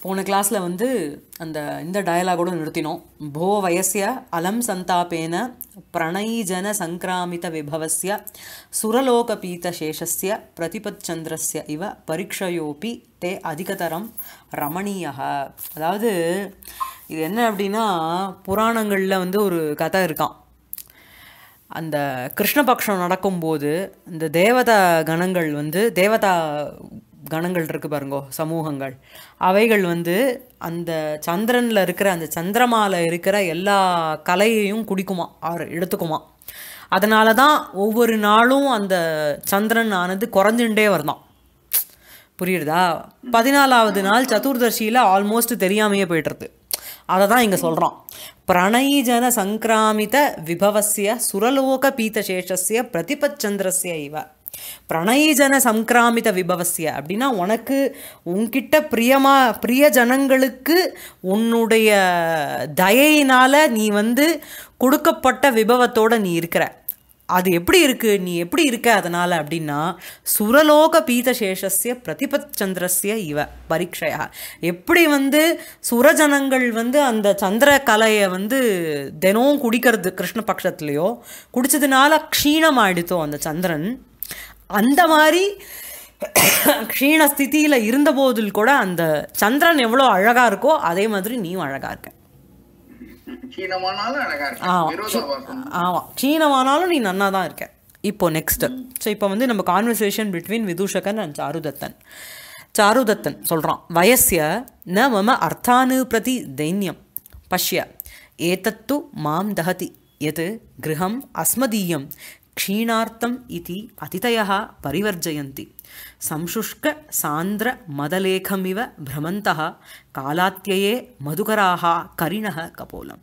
போன கிளாஸில் வந்து அந்த இந்த டயலாகோட நிறுத்தினோம். போ வயசிய அலம் சந்தாபேன பிரணயிஜன சங்கிராமித விபவசிய சுரலோக பீத சேஷஸ்ய பிரதிபச்சந்திரஸ்ய இவ பரீட்சையோபி தே அதிகதரம் ரமணீயக அதாவது இது என்ன அப்படின்னா புராணங்களில் வந்து ஒரு கதை இருக்கான் அந்த கிருஷ்ணபக்ஷம் நடக்கும்போது இந்த தேவதா கணங்கள் வந்து தேவதா கணங்கள் இருக்குது பாருங்கோ சமூகங்கள். அவைகள் வந்து அந்த சந்திரனில் இருக்கிற அந்த சந்திரமால இருக்கிற எல்லா கலையையும் குடிக்குமா அவர் எடுத்துக்குமா. அதனால தான் ஒவ்வொரு நாளும் அந்த சந்திரன் ஆனது குறைஞ்சுட்டே வருதான் புரியுறதா? பதினாலாவது நாள் சதுர்தர்ஷியில் ஆல்மோஸ்ட் தெரியாமையே போய்ட்டுருது அதை தான் இங்கே சொல்கிறான் பிரணயிஜன சங்கிராமித விபவசிய சுரலோக பீத்தசேஷஸ்ய பிரதிபச்சந்திரஸ்ய இவ. பிரணயஜன சங்கிராமித விபவசிய அப்படின்னா உனக்கு உன்கிட்ட பிரியமா பிரிய ஜனங்களுக்கு உன்னுடைய தயையினால் நீ வந்து கொடுக்கப்பட்ட விபவத்தோடு நீ இருக்கிற. அது எப்படி இருக்கு? நீ எப்படி இருக்க அதனால அப்படின்னா சுரலோக பீதசேஷஸ்ய பிரதிபச்சந்திரஸ்ய இவ பரீட்சையா எப்படி வந்து சுரஜனங்கள் வந்து அந்த சந்திர கலையை வந்து தினம் குடிக்கிறது கிருஷ்ண பட்சத்துலேயோ குடிச்சதுனால க்ஷீணமாயிடுத்தோ அந்த சந்திரன் அந்த மாதிரி க்ஷீண ஸ்திதியில் இருந்தபோதில் கூட அந்த சந்திரன் எவ்வளோ அழகாக இருக்கோ அதே மாதிரி நீயும் அழகாக இருக்க. சீனமானாலும் அழகா இருக்கு. ஆமாம் க்ஷீணமானாலும் நீ நன்னா தான் இருக்க. இப்போ நெக்ஸ்ட்டு ஸோ இப்போ வந்து நம்ம conversation between Vidushakan and Charudattan. Charudattan சொல்கிறான் வயசிய ந மம அர்த்தானு பிரதி தைன்யம். பஷ்ய ஏதத்து மாம் தஹதி. எது? கிரகம் அஸ்மதீயம். க்ஷீணார்த்தம் ఇది అతిథయ பரிவர்ஜயந்தி సంశుష్క సాంద్ర మదలేఖమివ భ్రమంత காலாத்தியே మధుకరాహ కరిణ కపోలం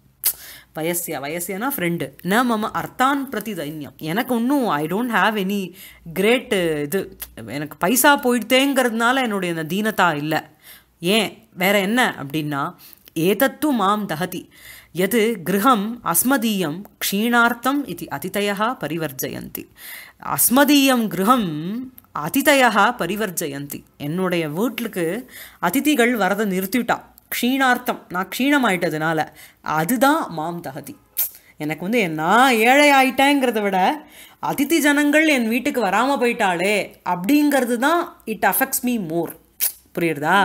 வயசியா வயசியானா ஃப்ரெண்டு ந மம அர்த்தான் பிரதி தைன்யம் எனக்கு ஒன்றும் I don't have any great இது. எனக்கு பைசா போயிட்டேங்கிறதுனால என்னுடைய அந்த தீனத்தா இல்லை. ஏன்? வேற என்ன அப்படின்னா ஏதத்து மாம் தகதி எது கிரகம் அஸ்மதீயம் க்ஷீணார்த்தம் இது அதிதயா பரிவர்ஜயந்தி அஸ்மதீயம் கிரகம் அதிதயா பரிவர்ஜயந்தி என்னுடைய வீட்டுக்கு அதிதிகள் வரதை நிறுத்திவிட்டா. க்ஷீணார்த்தம். நான் க்ஷீணமாயிட்டதுனால அதுதான் மாம் தகதி. எனக்கு வந்து நான் ஏழை ஆயிட்டேங்கிறத விட அதிதி ஜனங்கள் என் வீட்டுக்கு வராமல் போயிட்டாளே அப்படிங்கிறது தான் இட் அஃபெக்ட்ஸ் மீ மோர் புரியுறதா?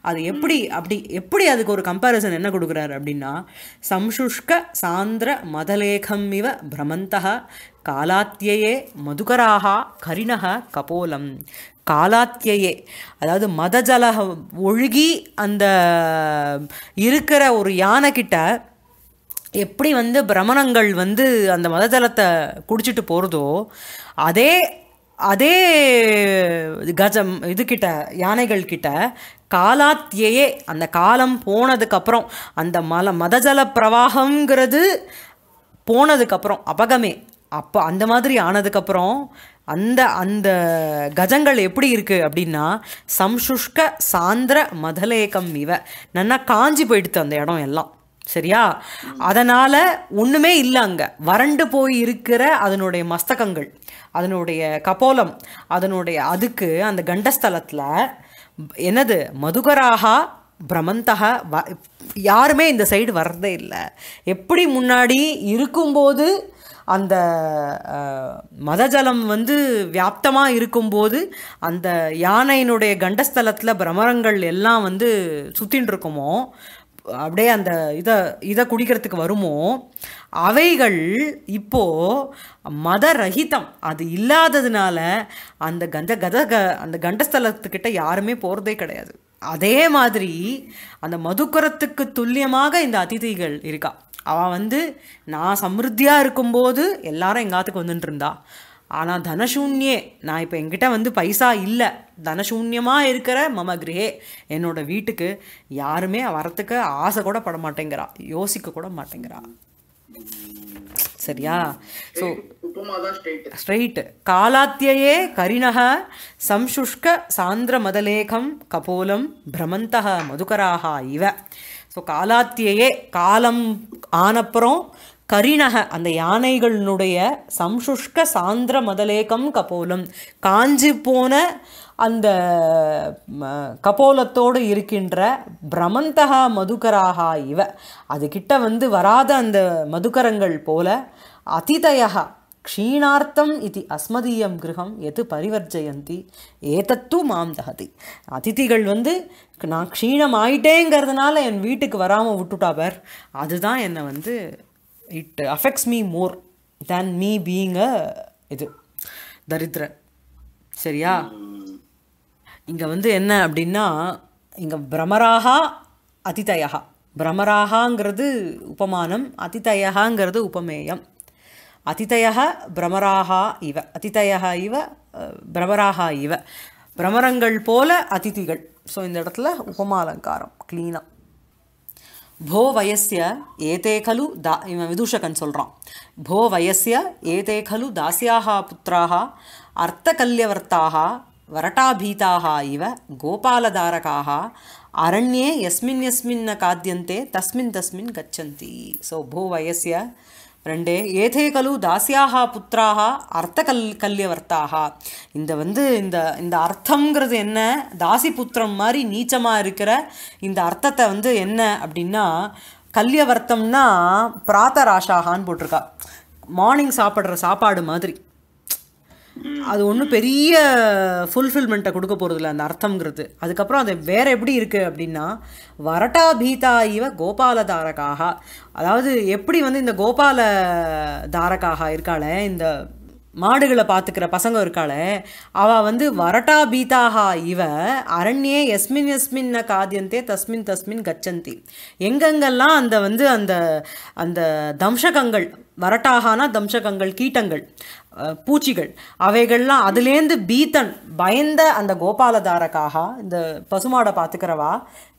அது எப்படி அப்படி எப்படி அதுக்கு ஒரு கம்பேரிசன் என்ன கொடுக்குறாரு அப்படின்னா சம்சுஷ்க சாந்திர மதலேகம் இவ பிரமந்தக காலாத்தியே மதுகராக கரிணக கபோலம். காலாத்தியே அதாவது மதஜலக ஒழுகி அந்த இருக்கிற ஒரு யானைக்கிட்ட எப்படி வந்து பிரமணங்கள் வந்து அந்த மதஜலத்தை குடிச்சிட்டு போகிறதோ அதே அதே கஜம் இதுக்கிட்ட யானைகள் கிட்ட காலாத்தியே அந்த காலம் போனதுக்கப்புறம் அந்த மல மதஜல பிரவாகங்கிறது போனதுக்கப்புறம் அபகமே. அப்போ அந்த மாதிரி ஆனதுக்கப்புறம் அந்த அந்த கஜங்கள் எப்படி இருக்குது அப்படின்னா சம்சுஷ்க சாந்திர மதலேகம் இவ. நன்னா காஞ்சி போயிடுத்து அந்த இடம் எல்லாம். சரியா? அதனால் ஒன்றுமே இல்லை அங்கே. வறண்டு போய் இருக்கிற அதனுடைய மஸ்தகங்கள் அதனுடைய கபோலம் அதனுடைய அதுக்கு அந்த கண்டஸ்தலத்தில் என்னது? மதுகராகா பிரமந்தக வ யாருமே இந்த சைடு வர்றதே இல்லை. எப்படி முன்னாடி இருக்கும்போது அந்த மதஜலம் வந்து வியாப்தமாக இருக்கும்போது அந்த யானையினுடைய கண்டஸ்தலத்தில் பிரமரங்கள் எல்லாம் வந்து சுற்றின்னு இருக்குமோ அப்படியே அந்த இதை இதை குடிக்கிறதுக்கு வருமோ? அவைகள் இப்போ மதரகிதம் அது இல்லாததுனால அந்த கந்த கத க அந்த கண்டஸ்தலத்துக்கிட்ட யாருமே போகிறதே கிடையாது. அதே மாதிரி அந்த மதுக்கரத்துக்கு துல்லியமாக இந்த அதிதிகள் இருக்கா. அவள் வந்து நான் சமிருத்தியாக இருக்கும்போது எல்லாரும் எங்காத்துக்கு வந்துட்டு இருந்தா. ஆனால் தனசூன்யே நான் இப்போ என்கிட்ட வந்து பைசா இல்லை. தனசூன்யமாக இருக்கிற மம கிரகே என்னோட வீட்டுக்கு யாருமே வரத்துக்கு ஆசை கூட பட மாட்டேங்கிறா. யோசிக்க கூட மாட்டேங்கிறா. சரியா? ஸோ ஸ்ட்ரெயிட் ஸ்ட்ரைட் காலாத்தியே கரிணக சம்சுஷ்க சாந்திர மதலேகம் கபோலம் பிரமந்தக மதுகராக இவ. ஸோ காலாத்தியே காலம் ஆனப்புறம் கரிணக அந்த யானைகளினுடைய சம்சுஷ்க சாந்திர மதலேகம் கபோலம். காஞ்சி போன அந்த கபோலத்தோடு இருக்கின்ற பிரமந்தகா மதுகராக இவ. அதுகிட்ட வந்து வராத அந்த மதுகரங்கள் போல அதிதயா க்ஷீணார்த்தம் இது அஸ்மதீயம் கிரகம் எது பரிவர்ஜயந்தி ஏதத்து மாம் தகதி. அதிதிகள் வந்து நான் க்ஷீணம் ஆயிட்டேங்கிறதுனால என் வீட்டுக்கு வராமல் விட்டுட்டா பேர். அதுதான் என்னை வந்து it affects me more than me being a இது. தரித்திரன். சரியா? இங்கே வந்து என்ன அப்படின்னா இங்கே பிரமராகா அதிதயகா. பிரமராகாங்கிறது உபமானம் அதிதயகாங்கிறது உபமேயம். அதிதயக பிரமராகா இவ. அதிதயக இவ பிரமராகா இவ. பிரமரங்கள் போல அதிதிகள். ஸோ இந்த இடத்துல உபமாலங்காரம் க்ளீனாக భో వయస్య ఏతే ఖలు దా இவன் விதூஷகன் భో వయస్య ఏతే ఖలు దాస్యా పుత్రాహ అర్థకల్యవర్త వరటాభీత ఇవ గోపాలధారకాహ అరణ్యే ఎస్మిన్ ఎస్మిన్న కాద్యంతే తస్మిన్ తస్మిన్ గచ్చంతి సో భో వయస్య ரெண்டே ஏதே கலு தாசியாக புத்திராக அர்த்த கல் கல்யவர்த்தாக. இந்த வந்து இந்த இந்த அர்த்தங்கிறது என்ன? தாசி புத்திரம் மாதிரி நீச்சமாக இருக்கிற இந்த அர்த்தத்தை வந்து என்ன அப்படின்னா கல்யவர்த்தம்னா பிராத்தராஷாகான்னு போட்டிருக்கா. மார்னிங் சாப்பிட்ற சாப்பாடு மாதிரி. அது ஒன்றும் பெரிய ஃபுல்ஃபில்மெண்ட்டை கொடுக்க போகிறதில்ல அந்த அர்த்தங்கிறது அதுக்கப்புறம் அது வேற எப்படி இருக்குது அப்படின்னா வரட்டா பீதா இவ கோபால தாரகாக அதாவது எப்படி வந்து இந்த கோபால தாரகாக இருக்காளே இந்த மாடுகளை பார்த்துக்கிற பசங்க இருக்காளே அவள் வந்து வரட்டா பீதாகா இவ அரண்யே எஸ்மின் எஸ்மின் காதியந்தே தஸ்மின் தஸ்மின் கச்சந்தி. எங்கெங்கெல்லாம் அந்த வந்து அந்த அந்த தம்சகங்கள் வரட்டாகானா தம்சகங்கள் கீட்டங்கள் பூச்சிகள். அவைகள்லாம் அதுலேருந்து பீத்தன் பயந்த அந்த கோபாலதாரக்காக இந்த பசுமாடை பார்த்துக்கிறவா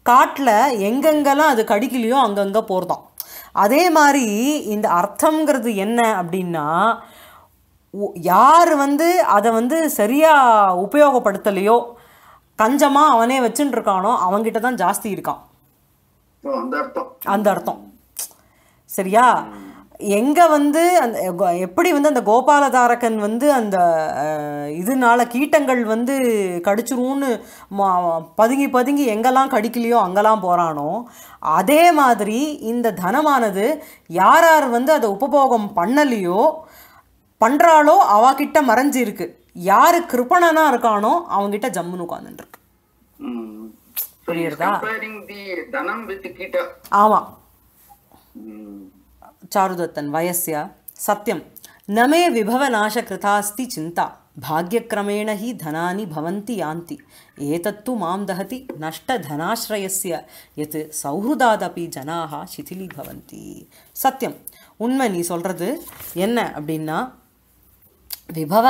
காட்டில் எங்கெங்கெல்லாம் அது கடிக்கலையோ அங்கங்கே போகிறதாம் அதே மாதிரி இந்த அர்த்தம்ங்கிறது என்ன அப்படின்னா யார் வந்து அதை வந்து சரியாக உபயோகப்படுத்தலையோ கஞ்சமாக அவனே வச்சுட்டு இருக்கானோ அவன்கிட்ட தான் ஜாஸ்தி இருக்கான் ஓ, அந்த அர்த்தம். அந்த அர்த்தம். சரியா? எங்க வந்து அந்த எப்படி வந்து அந்த கோபாலதாரகன் வந்து அந்த இதனால கீட்டங்கள் வந்து கடிச்சிரும்னு பதுங்கி பதுங்கி எங்கெல்லாம் கடிக்கலையோ அங்கெல்லாம் போறானோ அதே மாதிரி இந்த தனமானது யார் யார் வந்து அதை உபபோகம் பண்ணலையோ பண்றாளோ அவகிட்ட மறைஞ்சு இருக்கு யாரு கிருப்பணனா இருக்கானோ அவங்கிட்ட ஜம்முன்னு உட்காந்துருக்கு புரியுறதா? கம்பேரிங் चारुदत्तन् वयस्य सत्यं न मे ಚಿಂತಾ ಭಾಗ್ಯಕ್ರಮೇಣ ಹಿ ಧನಾನಿ ಭವಂತಿ ಯಾಂತಿ ಏತತ್ತು ಮಾಂ ದಹತಿ ನಷ್ಟಧನಾಶ್ರಯಸ್ಯ ಯತ್ சௌஹ்ருதாதபி ஜனாக சிதிலி பவந்தி சத்தியம் உண்மை நீ சொல்கிறது என்ன அப்படின்னா விபவ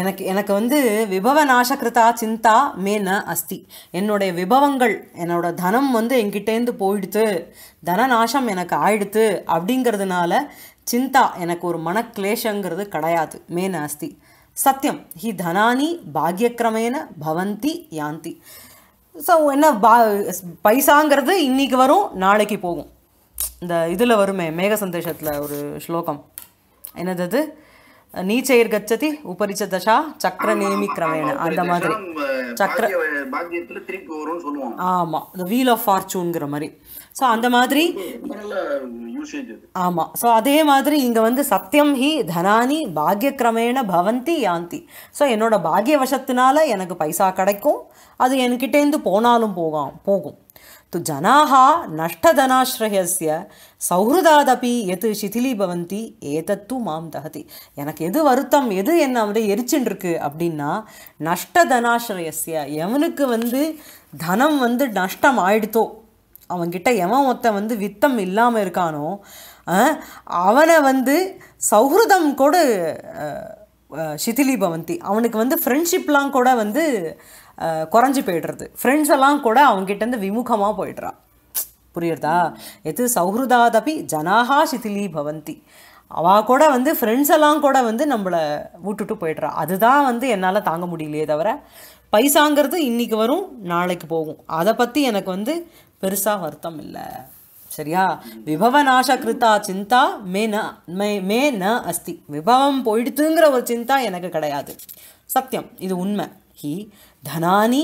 எனக்கு எனக்கு வந்து விபவ நாசகிருதா சிந்தா மே ந அஸ்தி. என்னுடைய விபவங்கள் என்னோட தனம் வந்து என்கிட்டேருந்து போயிடுத்து தன நாசம் எனக்கு ஆயிடுத்து அப்படிங்கிறதுனால சிந்தா எனக்கு ஒரு மனக்லேஷங்கிறது கிடையாது மே அஸ்தி. சத்தியம் ஹி தனானி பாக்யக்கிரமேன பவந்தி யாந்தி. ஸோ என்ன பா பைசாங்கிறது இன்னைக்கு வரும் நாளைக்கு போகும். இந்த இதில் வருமே மேக சந்தேஷத்தில் ஒரு ஸ்லோகம். என்னது நீச்சைர் கச்சதி உபரிச்ச தசா சக்கர நேமி கிரமேண அந்த மாதிரி. சக்கர ஆமாம் இந்த வீல் ஆஃப் ஃபார்ச்சூன்கிற மாதிரி. ஸோ அந்த மாதிரி ஆமாம் ஸோ அதே. மாதிரி இங்கே வந்து சத்தியம் ஹி தனானி பாக்யக்கிரமேண பவந்தி யாந்தி. ஸோ என்னோட பாக்யவசத்தினால எனக்கு பைசா கிடைக்கும். அது என்கிட்டேருந்து போனாலும் போகும் போகும். तु जनाः நஷ்டதனாஸ்ரயஸ்ய சௌஹൃദாதபி எது சிதிலீபவந்தி ஏதத்து மாம் தகதி எனக்கு எது வருத்தம் எது என்ன அப்படியே எரிச்சுன்னு இருக்கு அப்படின்னா நஷ்டதனாஸ்ரயஸ்ய எவனுக்கு வந்து தனம் வந்து நஷ்டம் ஆயிடுத்தோ அவன்கிட்ட எவன் ஒருத்தன் வந்து வித்தம் இல்லாமல் இருக்கானோ அவனை வந்து சௌஹ்ருதம் கூட சிதிலீபவந்தி அவனுக்கு வந்து ஃப்ரெண்ட்ஷிப்லாம் கூட வந்து குறைஞ்சி போயிடுறது. ஃப்ரெண்ட்ஸ் எல்லாம் கூட அவங்ககிட்டேருந்து விமுகமாக போயிடுறான் புரியுறதா? எது சௌஹ்ருதாதபி ஜனாகா சிதிலி பவந்தி. அவள் கூட வந்து ஃப்ரெண்ட்ஸ் எல்லாம் கூட வந்து நம்மளை விட்டுட்டு போயிடுறா. அதுதான் வந்து என்னால் தாங்க முடியலையே தவிர பைசாங்கிறது இன்னைக்கு வரும் நாளைக்கு போகும். அதை பற்றி எனக்கு வந்து பெருசாக வருத்தம் இல்லை. சரியா? விபவநாச கிருத்தா சிந்தா மே ந மே மே ந அஸ்தி. விபவம் போயிடுத்துங்கிற ஒரு சிந்தா எனக்கு கிடையாது. சத்தியம். இது உண்மை. ஹி தனானி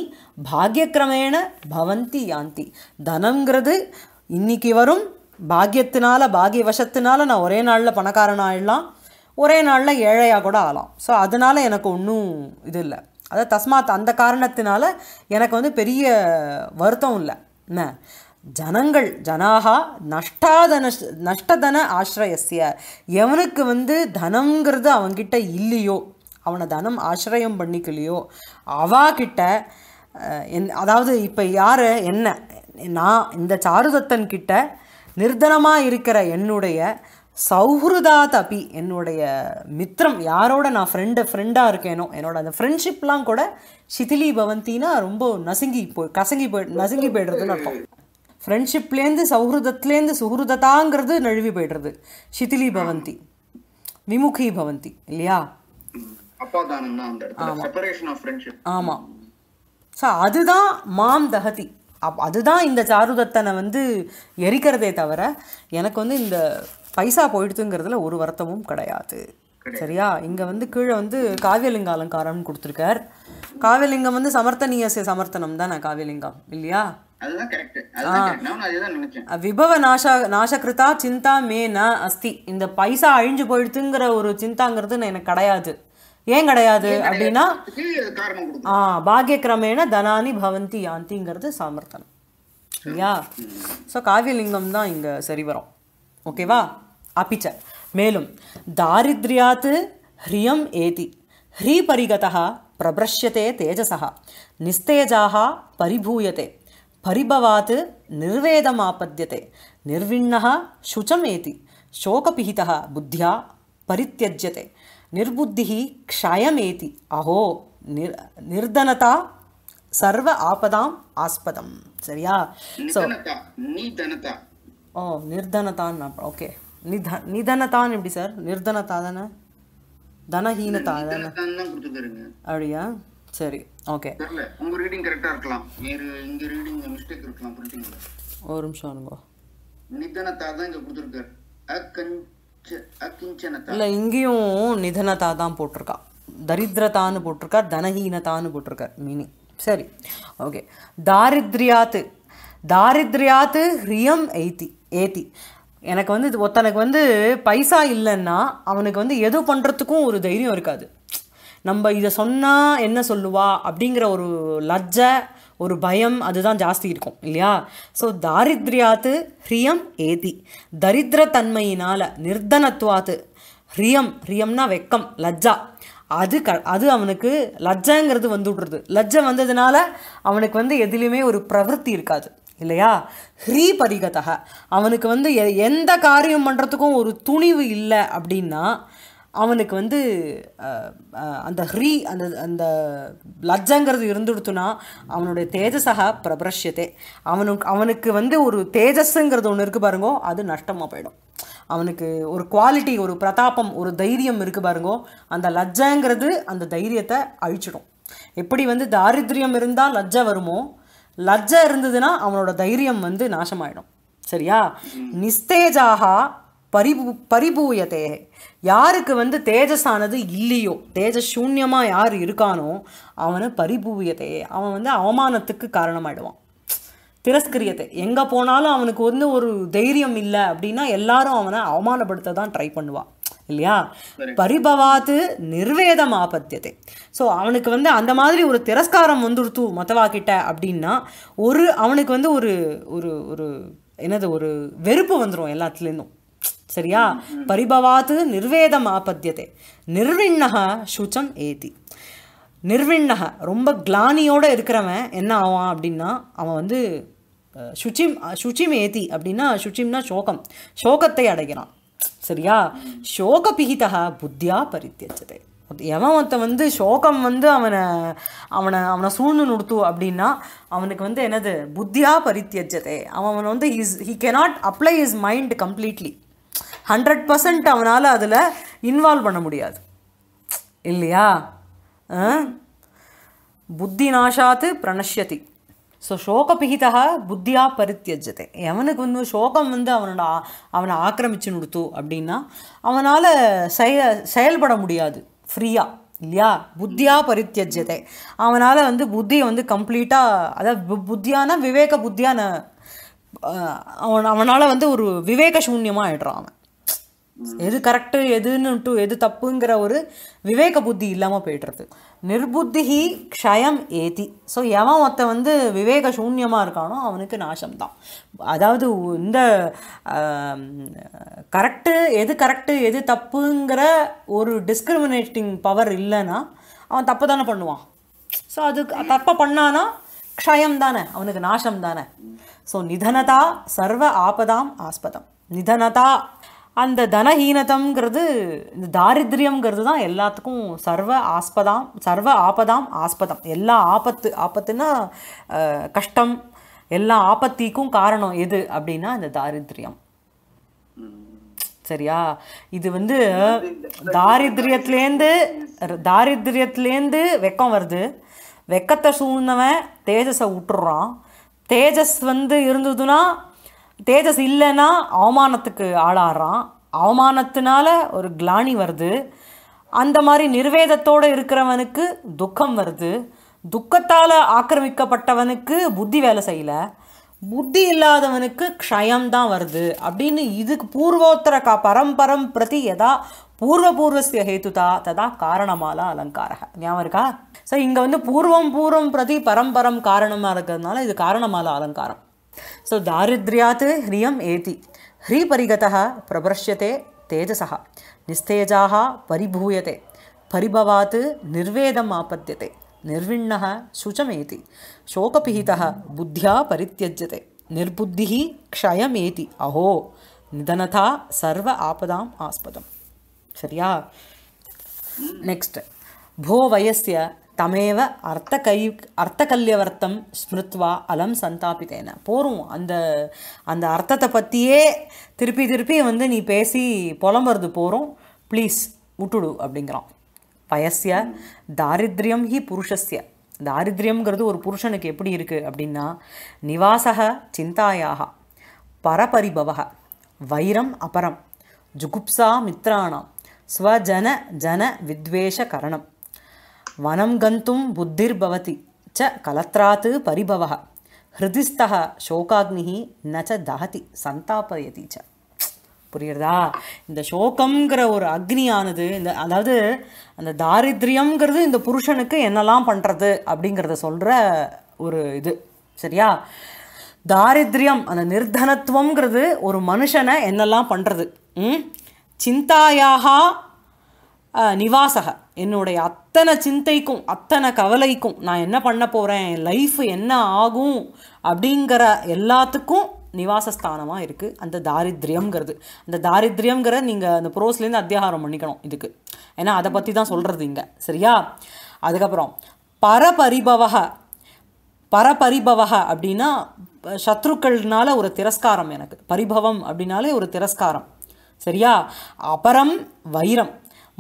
பாக்யக்கிரமேண பவந்தி யாந்தி தனங்கிறது இன்னைக்கு வரும் பாக்கியத்தினால பாகிய வசத்தினால நான் ஒரே நாளில் பணக்காரன் ஆயிடலாம். ஒரே நாளில் ஏழையாக கூட ஆகலாம். ஸோ அதனால் எனக்கு ஒன்றும் இது இல்லை. அதாவது தஸ்மாத் அந்த காரணத்தினால எனக்கு வந்து பெரிய வருத்தம் இல்லை. என்ன? ஜனங்கள் ஜனாகா நஷ்டாதன நஷ்டதன ஆசிரயசிய எவனுக்கு வந்து தனங்கிறது அவன்கிட்ட இல்லையோ? அவனை தனம் ஆசிரியம் பண்ணிக்கலையோ? அவாகிட்ட அஹ், என் அதாவது இப்போ யார் என்ன நான் இந்த சாருதத்தன் கிட்ட நிர்தனமாக இருக்கிற என்னுடைய சௌஹ்ருதா தபி என்னுடைய மித்திரம் யாரோட நான் ஃப்ரெண்டு ஃப்ரெண்டாக இருக்கேனோ என்னோட அந்த ஃப்ரெண்ட்ஷிப்லாம் கூட சிதிலி பவந்தினா ரொம்ப நசுங்கி போய் கசங்கி போய் நசுங்கி போய்டுறதுன்னு அர்த்தம். ஃப்ரெண்ட்ஷிப்லேருந்து சௌஹ்ருதத்துலேருந்து சுஹൃதத்தாங்கிறது நழுவி போய்டுறது. சிதிலி பவந்தி விமுகி பவந்தி இல்லையா? ஆமாம் ஸோ அதுதான் மாம் தகதி அப் அதுதான் இந்த சாருதத்தனை வந்து எரிக்கிறதே தவிர எனக்கு வந்து இந்த பைசா போயிடுத்துங்கிறதுல ஒரு வருத்தமும் கிடையாது. சரியா? இங்கே வந்து கீழே வந்து காவியலிங்க அலங்காரம்னு கொடுத்துருக்கார். காவியலிங்கம் வந்து சமர்த்தனீய சே சமர்த்தனம் தானே காவியலிங்கம் இல்லையா? விபவ நாச நாசகிருதா சிந்தா மே ந அஸ்தி. இந்த பைசா அழிஞ்சு போயிடுத்துங்கிற ஒரு சிந்தாங்கிறது எனக்கு கிடையாது. ஏன் கிடையாது அப்படின்னா ஆ பாகியக்கிரமேன தனானி பவந்தி யாந்திங்கிறது சாமர்த்தனம். இல்லையா ஸோ காவியலிங்கம் தான் இங்கே சரி வரும். ஓகேவா அப்பிச்ச மேலும் தாரித்ரியாத்து ஹ்ரியம் ஏதி. ஹ்ரீ பரிகதா பிரபிரஷ்யத்தே தேஜசா நிஸ்தேஜாக பரிபூயத்தே பரிபவாத் நிர்வேதமாபத்தியதே நிர்விண்ண சுச்சம் ஏதி சோகபிஹிதா புத்தியா பரித்தியஜ்யத்தை நிர்புத்தி க்ஷயமேதி. அஹோ நிர் நிர்தனதா சர்வ ஆபதாம் ஆஸ்பதம். சரியா? ஸோ ஓ நிர்தனதான் ஓகே. நித நிதனதான் எப்படி சார்? நிர்தனதா தானே? தனஹீனதா தானே? அப்படியா? சரி ஓகே. உங்க ரீடிங் கரெக்டா இருக்கலாம். வேறு இங்க ரீடிங் மிஸ்டேக் இருக்கலாம். பிரிண்டிங்ல ஒரு நிமிஷம் இருங்க. நிதனதா தான் இங்க கொடுத்திருக்காரு. இல்லை இங்கேயும் நிதனதா தான் போட்டிருக்கா. தரித்திரதான்னு போட்டிருக்கா தனஹீனதான்னு போட்டிருக்கார் மீனிங் சரி ஓகே. தாரித்ரியாத்து. தாரித்ரியாத்து ஹிரியம் ஏத்தி ஏத்தி. எனக்கு வந்து இது ஒருத்தனுக்கு வந்து பைசா இல்லைன்னா அவனுக்கு வந்து எது பண்ணுறதுக்கும் ஒரு தைரியம் இருக்காது. நம்ம இதை சொன்னால் என்ன சொல்லுவா அப்படிங்கிற ஒரு லஜ்ஜை ஒரு பயம் அதுதான் ஜாஸ்தி இருக்கும் இல்லையா? ஸோ தாரித்ரியாத்து ஹ்ரியம் ஏதி. தரித்திரத்தன்மையினால் நிர்தனத்துவாத்து. ஹ்ரியம் ஹிரியம்னா வெக்கம் லஜ்ஜா. அது க அது அவனுக்கு லஜ்ஜங்கிறது வந்து விட்றது. லஜ்ஜை வந்ததுனால அவனுக்கு வந்து எதுலேயுமே ஒரு பிரவருத்தி இருக்காது இல்லையா? ஹ்ரீ பரிகதக அவனுக்கு வந்து எ- எந்த காரியம் பண்ணுறதுக்கும் ஒரு துணிவு இல்லை அப்படின்னா அவனுக்கு வந்து அந்த ஹ்ரீ அந்த அந்த லஜ்ஜங்கிறது இருந்துடுத்துனா அவனுடைய தேஜஸக பிரபரஷ்யத்தே அவனுக்கு அவனுக்கு வந்து ஒரு தேஜஸ்ங்கிறது ஒன்று இருக்குது பாருங்கோ அது நஷ்டமாக போயிடும். அவனுக்கு ஒரு குவாலிட்டி ஒரு பிரதாபம் ஒரு தைரியம் இருக்குது பாருங்கோ அந்த லஜ்ஜங்கிறது அந்த தைரியத்தை அழிச்சிடும். எப்படி வந்து தாரித்ரியம் இருந்தால் லஜ்ஜை வருமோ லஜ்ஜை இருந்ததுன்னா அவனோட தைரியம் வந்து நாசமாயிடும். சரியா? நிஸ்தேஜாகா பரிபூ பரிபூயத்தே யாருக்கு வந்து தேஜஸானது இல்லையோ தேஜஸ் சூன்யமாக யார் இருக்கானோ அவனை பரிபூயத்தே அவன் வந்து அவமானத்துக்கு காரணமாயிடுவான். திரஸ்கரியத்தை. எங்கே போனாலும் அவனுக்கு வந்து ஒரு தைரியம் இல்லை அப்படின்னா எல்லாரும் அவனை அவமானப்படுத்த தான் ட்ரை பண்ணுவான். இல்லையா? பரிபவாத்து நிர்வேதம் ஆபத்தியத்தை ஸோ அவனுக்கு வந்து அந்த மாதிரி ஒரு திரஸ்காரம் வந்துடுத்து மத்தவா கிட்ட அப்படின்னா ஒரு அவனுக்கு வந்து ஒரு ஒரு ஒரு என்னது ஒரு வெறுப்பு வந்துடும் எல்லாத்துலேருந்தும். சரியா? பரிபவாத்து நிர்வேதம் ஆபத்தியத்தை நிர்விண்ணக சுச்சம் ஏதி. நிர்விண்ணக ரொம்ப கிளானியோட இருக்கிறவன் என்ன ஆவான் அப்படின்னா அவன் வந்து சுச்சிம் சுச்சிம் ஏத்தி அப்படின்னா சுச்சிம்னா சோகம். சோகத்தை அடைகிறான். சரியா? சோக பிகிதக புத்தியா பரித்தியச்சதை. எவன் ஒருத்தன் வந்து சோகம் வந்து அவனை அவனை அவனை சூழ்ந்து நிறுத்து அப்படின்னா அவனுக்கு வந்து என்னது? புத்தியா பரித்தியஜத்தை அவன் வந்து is he cannot apply his mind completely hundred percent அவனால் அதில் இன்வால்வ் பண்ண முடியாது. இல்லையா? ஆ? புத்தி நாஷாத்து பிரணஷ்யதி. ஸோ சோகபிகிதா புத்தியாக பரித்தியஜத்தை எவனுக்கு வந்து சோகம் வந்து அவனோட அவனை ஆக்கிரமிச்சு நிறுத்து அப்படின்னா அவனால் செய செயல்பட முடியாது. ஃப்ரீயாக இல்லையா? புத்தியாக பரித்தியஜத்தை அவனால் வந்து புத்தியை வந்து கம்ப்ளீட்டாக அதாவது பு- விவேக புத்தியான அவன் அவனால் வந்து ஒரு விவேக சூன்யமாக ஆயிடுறான் அவன். எது கரெக்டு எதுன்னுட்டு எது தப்புங்கிற ஒரு விவேக புத்தி இல்லாமல் போய்டுறது. நிர்புத்திஹி க்ஷயம் ஏதி. ஸோ எவன் ஒருத்த வந்து விவேக சூன்யமாக இருக்கானோ அவனுக்கு நாசம்தான். அதாவது இந்த கரெக்டு எது கரெக்டு எது தப்புங்கிற ஒரு டிஸ்கிரிமினேட்டிங் பவர் இல்லைன்னா அவன் தப்பு தானே பண்ணுவான். ஸோ அது தப்பை பண்ணானா க்ஷயம் தானே அவனுக்கு நாசம் தானே. ஸோ நிதனதா சர்வ ஆபதாம் ஆஸ்பதம். நிதனதா அந்த தனஹீனதம்ங்கிறது இந்த தாரித்ரியங்கிறது தான் எல்லாத்துக்கும் சர்வ ஆஸ்பதாம் சர்வ ஆபதாம் ஆஸ்பதம். எல்லா ஆபத்து ஆபத்துன்னா கஷ்டம் எல்லா ஆபத்திக்கும் காரணம் எது அப்படின்னா இந்த தாரித்ரியம் சரியா? இது வந்து தாரித்ரியத்துலேருந்து தாரித்ரியத்துலேருந்து வெக்கம் வருது. வெக்கத்தை சூழ்ந்தவன் தேஜஸை விட்டுறான் தேஜஸ் வந்து இருந்ததுன்னா தேஜஸ் இல்லைன்னா அவமானத்துக்கு ஆளாடுறான் அவமானத்தினால ஒரு கிளானி வருது. அந்த மாதிரி நிர்வேதத்தோடு இருக்கிறவனுக்கு துக்கம் வருது. துக்கத்தால் ஆக்கிரமிக்கப்பட்டவனுக்கு புத்தி வேலை செய்யல. புத்தி இல்லாதவனுக்கு க்ஷயம் தான் வருது. அப்படின்னு இதுக்கு பூர்வோத்தர கா பரம்பரம் பிரதி எதா பூர்வ பூர்வசிய ஹேத்துதா ததா காரணமால அலங்காரக. ஞாபகம் இருக்கா? ஸோ இங்கே வந்து பூர்வம் பூர்வம் பிரதி பரம்பரம் காரணமாக இருக்கிறதுனால இது காரணமால அலங்காரம். सो दारिद्रिया ह्रिय एति। ह्रीपरीगत प्रपश्यते तेजस। निस्तेजा पिभूयते परिभवात् निर्वेदम् आपद्यते। निर्विण शुचमेति। शोकपिहितः बुद्ध्या परित्यज्यते। निर्बुद्धि क्षयमेति। अहो! निधनता सर्व आपदाम् आस्पद सरिया नेक्स्ट भो वयस्य தமேவ அர்த்த கை அர்த்தகல்யவர்த்தம் ஸ்மிருத்வா அலம் சந்தாபித்தேன போரும் அந்த அந்த அர்த்தத்தை பற்றியே திருப்பி திருப்பி வந்து நீ பேசி புலம்புறது போகிறோம் ப்ளீஸ் விட்டுடு அப்படிங்கிறான். வயசிய தாரித்யம் ஹி புருஷஸ்ய. தாரித்யம்ங்கிறது ஒரு புருஷனுக்கு எப்படி இருக்குது அப்படின்னா நிவாசக சிந்தாயாக பரபரிபவக வைரம் அபரம் ஜுகுப்சா மித்ராணாம் ஸ்வஜன ஜன வித்வேஷ கரணம். வனம் கந்தும் புத்திர்பவதி ச கலத்ராத் பரிபவः ஹிருதிஸ்தः சோகாக்னிஹி நச்ச தகதி சந்தாபயதி ச. புரியுறதா? இந்த சோகம்ங்கிற ஒரு அக்னியானது இந்த அதாவது அந்த தாரித்ரியம்ங்கிறது இந்த புருஷனுக்கு என்னெல்லாம் பண்ணுறது அப்படிங்கிறத சொல்கிற ஒரு இது. சரியா? தாரித்ரியம் அந்த நிர்தனத்துவங்கிறது ஒரு மனுஷனை என்னெல்லாம் பண்ணுறது ம்? சிந்தாயாக நிவாசக. என்னுடைய அத்தனை சிந்தைக்கும் அத்தனை கவலைக்கும் நான் என்ன பண்ண போகிறேன் என் லைஃப் என்ன ஆகும்? அப்படிங்கிற எல்லாத்துக்கும் நிவாசஸ்தானமாக இருக்குது அந்த தாரித்ரியங்கிறது அந்த தாரித்ரியங்கிற நீங்கள் அந்த ப்ரோஸ்லேருந்து அத்தியாகாரம் பண்ணிக்கணும் இதுக்கு. ஏன்னா அதை பற்றி தான் சொல்கிறது இங்கே. சரியா? அதுக்கப்புறம் பரபரிபவக. பரபரிபவக அப்படின்னா சத்ருக்கள்னால ஒரு திரஸ்காரம் எனக்கு. பரிபவம் அப்படின்னாலே ஒரு திரஸ்காரம். சரியா? அபரம் வைரம்.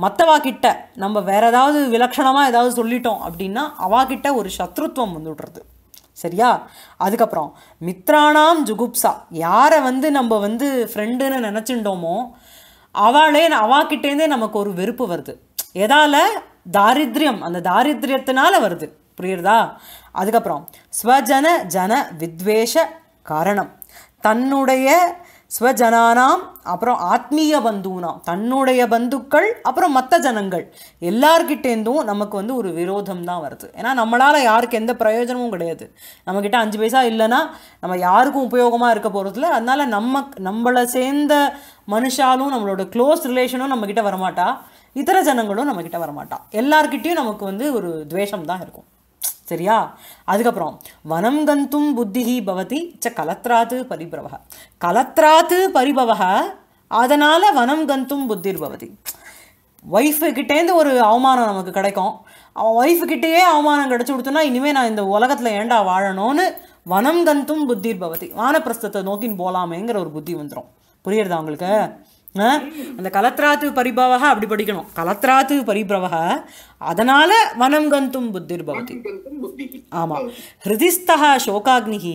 மற்றவா கிட்ட நம்ம வேற ஏதாவது விலக்ஷணமாக ஏதாவது சொல்லிட்டோம் அப்படின்னா அவாகிட்ட ஒரு சத்ருத்துவம் வந்துடுறது சரியா? அதுக்கப்புறம் மித்ரானாம் ஜுகுப்சா யாரை வந்து நம்ம வந்து ஃப்ரெண்டுன்னு நினச்சிட்டோமோ அவளே அவாக்கிட்டேருந்தே நமக்கு ஒரு வெறுப்பு வருது. எதால தாரித்யம் அந்த தாரித்யத்தினால வருது. புரியுறதா? அதுக்கப்புறம் ஸ்வஜன ஜன வித்வேஷ காரணம். தன்னுடைய ஸ்வஜனானாம் அப்புறம் ஆத்மீய பந்துனாம். தன்னுடைய பந்துக்கள் அப்புறம் மற்ற ஜனங்கள். எல்லார்கிட்டேருந்தும் நமக்கு வந்து ஒரு விரோதம் தான் வருது. ஏன்னா நம்மளால் யாருக்கு எந்த பிரயோஜனமும் கிடையாது. நம்மக்கிட்ட அஞ்சு பைசா இல்லைன்னா நம்ம யாருக்கும் உபயோகமாக இருக்க போகிறதில்ல அதனால் நம்ம நம்மளை சேர்ந்த மனுஷாலும் நம்மளோட க்ளோஸ் ரிலேஷனும் நம்மக்கிட்ட வரமாட்டா. இதர ஜனங்களும் நம்மக்கிட்ட வரமாட்டா. எல்லார்கிட்டேயும் நமக்கு வந்து ஒரு துவேஷம் தான் இருக்கும். சரியா? அதுக்கப்புறம் வனம் கந்தும் புத்திஹி பவதி ச கலத்ராத்து பரிபவக கலத்ராத்து பரிபவக அதனால் வனம் கந்தும் புத்திர் பவதி. ஒய்ஃபுக்கிட்டேருந்து ஒரு அவமானம் நமக்கு கிடைக்கும். அவன் ஒய்ஃபுக்கிட்டேயே அவமானம் கிடச்சி கொடுத்தோன்னா இனிமேல் நான் இந்த உலகத்தில் ஏண்டா வாழணும்னு வனம் கந்தும் புத்திர் பவதி. வானப்பிரஸ்தத்தை நோக்கின்னு போகலாமேங்கிற ஒரு புத்தி வந்துடும் புரியுறதா உங்களுக்கு? அந்த கலத்ராத்து பரிபவக அப்படி படிக்கணும். கலத்ராத்து பரிபிரவக அதனால வனம் கந்தும் புத்திர் பவதி. புத்திः. ஆமா. ஹிருதிஸ்தः சோகாக்னிः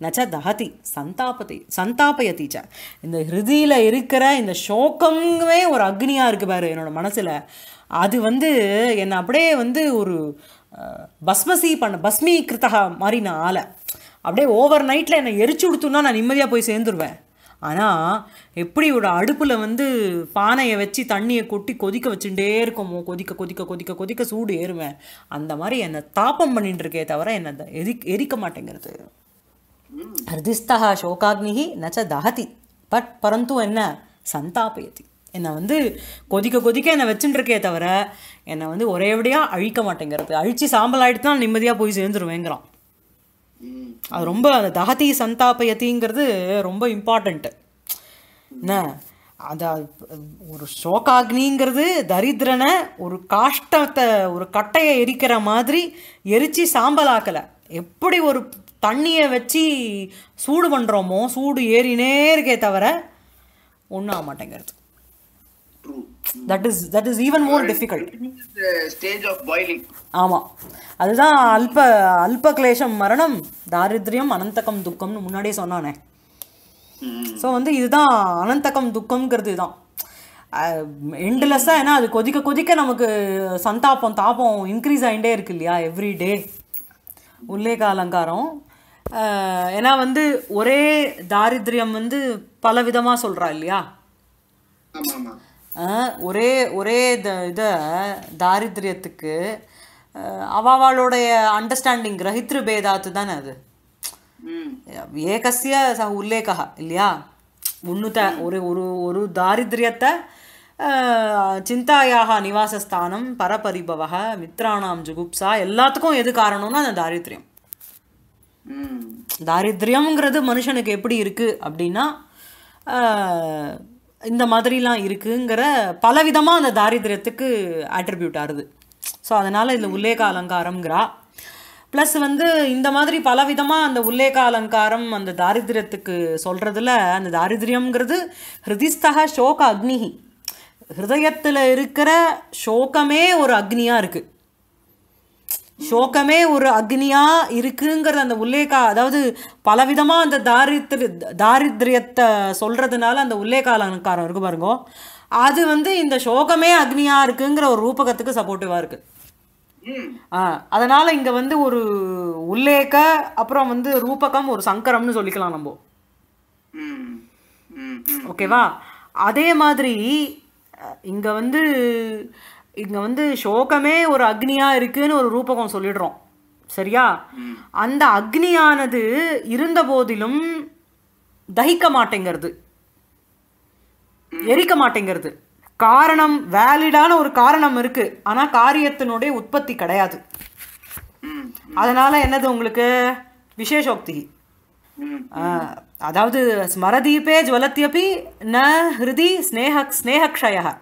நச்ச தஹதி சந்தாபதி சந்தாபயதி ச. இந்த ஹிருதியில இருக்கிற இந்த சோகமே ஒரு அக்னியா இருக்கு பாரு என்னோட மனசுல. அது வந்து என்னை அப்படியே வந்து ஒரு பஸ்மசி பண்ண பஸ்மீகிருத்தா மாதிரி நான் ஆளை. அப்படியே ஓவர் நைட்டில் என்னை எரிச்சு விடுத்துன்னா நான் நிம்மதியாக போய் சேர்ந்துருவேன். ஆனால் எப்படி ஒரு அடுப்பில் வந்து பானையை வச்சு தண்ணியை கொட்டி கொதிக்க வச்சுட்டே இருக்கோமோ கொதிக்க கொதிக்க கொதிக்க கொதிக்க சூடு ஏறுவேன். அந்த மாதிரி என்னை தாப்பம் பண்ணிட்டு இருக்கே தவிர என்னை த- எரி எரிக்க மாட்டேங்கிறது. ஹிருதிஸ்தா சோகாக்னிகி நச்ச தஹதி. பட் பரந்து என்ன? சந்தாபயதி. என்னை வந்து கொதிக்க கொதிக்க என்னை வச்சுட்டுருக்கே தவிர என்னை வந்து ஒரேபடியாக அழிக்க மாட்டேங்கிறது. அழித்து சாம்பல் ஆகிட்டு தான் நிம்மதியாக போய் சேர்ந்துருவேங்கிறான். அது ரொம்ப அந்த தகதி சந்தாபயத்திங்கிறது ரொம்ப இம்பார்ட்டண்ட்டு என்ன? அது ஒரு சோகாக்னிங்கிறது தரித்திரனை ஒரு காஷ்டத்தை ஒரு கட்டையை எரிக்கிற மாதிரி எரிச்சு சாம்பலாக்கலை. எப்படி ஒரு தண்ணியை வச்சு சூடு பண்ணுறோமோ சூடு ஏறினே இருக்கே தவிர ஒன்றும் ஆக மாட்டேங்கிறது. That is that is even more difficult stage of boiling. ஆமாம் அதுதான் அல்ப அல்ப கிளேஷம் மரணம் தாரித்ரியம் அனந்தகம் துக்கம்னு முன்னாடியே சொன்னானே. ஸோ வந்து இதுதான் அனந்தகம் துக்கம்ங்கிறது தான் எண்ட்லெஸ்ஸாக ஏன்னா அது கொதிக்க கொதிக்க நமக்கு சந்தாபம் தாபம் இன்க்ரீஸ் ஆகிட்டே இருக்கு இல்லையா எவ்ரி டே உல்லேக அலங்காரம் ஏன்னா வந்து ஒரே தாரித்ரியம் வந்து பல விதமாக சொல்கிறா இல்லையா ஒரே ஒரே த இதை தாரித்ரியத்துக்கு அஹ், அவாவாளுடைய அண்டர்ஸ்டாண்டிங் கிரகித்ரு பேதாத்து தானே அது. ஏகசிய ச உல்லேகா இல்லையா உன்னுத ஒரு ஒரு ஒரு தாரித்ரியத்தை சிந்தாயாக நிவாசஸ்தானம் பரபரிபவக மித்ராணாம் ஜுகுப்சா எல்லாத்துக்கும் எது காரணம்னா அந்த தாரித்ரியம். தாரித்ரியம்ங்கிறது மனுஷனுக்கு எப்படி இருக்கு அப்படின்னா இந்த மாதிரிலாம் இருக்குங்கிற பலவிதமாக அந்த தாரித்திரத்துக்கு ஆட்ரிபியூட் ஆகுது ஸோ அதனால் இதில் உல்லேக அலங்காரம்ங்கிறா. ப்ளஸ் வந்து இந்த மாதிரி பலவிதமாக அந்த உல்லேக அலங்காரம் அந்த தாரித்திரத்துக்கு சொல்கிறதுல அந்த தாரித்ரியம்ங்கிறது ஹிருதிஸ்தக சோக அக்னிகி ஹிருதயத்தில் இருக்கிற சோகமே ஒரு அக்னியாக இருக்குது சோகமே ஒரு அக்னியா இருக்குங்கிற அந்த உல்லேகா அதாவது பலவிதமா அந்த தாரித்ரி தாரித்ரியத்தை சொல்றதுனால அந்த உல்லேக அலங்காரம் இருக்கு பாருங்க அது வந்து இந்த சோகமே அக்னியா இருக்குங்கிற ஒரு ரூபகத்துக்கு சப்போர்ட்டிவா இருக்கு ம். ஆ அதனால இங்க வந்து ஒரு உல்லேக அப்புறம் வந்து ரூபகம் ஒரு சங்கரம்னு சொல்லிக்கலாம் நம்ம. ஓகேவா அதே மாதிரி இங்க வந்து இங்க வந்து சோகமே ஒரு அக்னியா இருக்குன்னு ஒரு ரூபகம் சொல்லிடுறோம். சரியா? அந்த அக்னியானது இருந்த போதிலும் தகிக்க மாட்டேங்கிறது. எரிக்க மாட்டேங்கிறது. காரணம் வேலிடான ஒரு காரணம் இருக்கு. ஆனா காரியத்தினுடைய உற்பத்தி கிடையாது. அதனால என்னது உங்களுக்கு? விசேஷோக்தி. அதாவது ஸ்மரதீபே ஜுவலத்யபி ந ஹிருதி ஸ்னேக ஸ்னேகக்ஷய